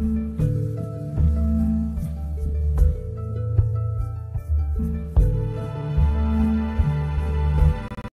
Mm-hmm.